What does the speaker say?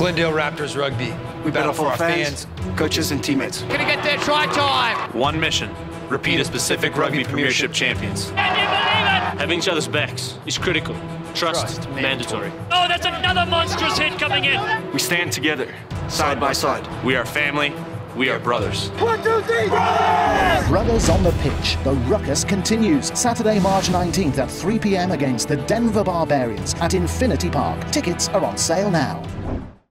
Glendale Raptors Rugby. We battle for our fans, coaches, and teammates. Gonna get their try time. One mission repeat as Pacific Rugby Premiership champions. Can you believe it? Having each other's backs is critical. Trust, Trust mandatory. Oh, that's another monstrous hit coming in. We stand together, side by side. We are family. We are brothers. One, two, three, brothers! Brothers on the pitch. The ruckus continues. Saturday, March 19th at 3 p.m. against the Denver Barbarians at Infinity Park. Tickets are on sale now.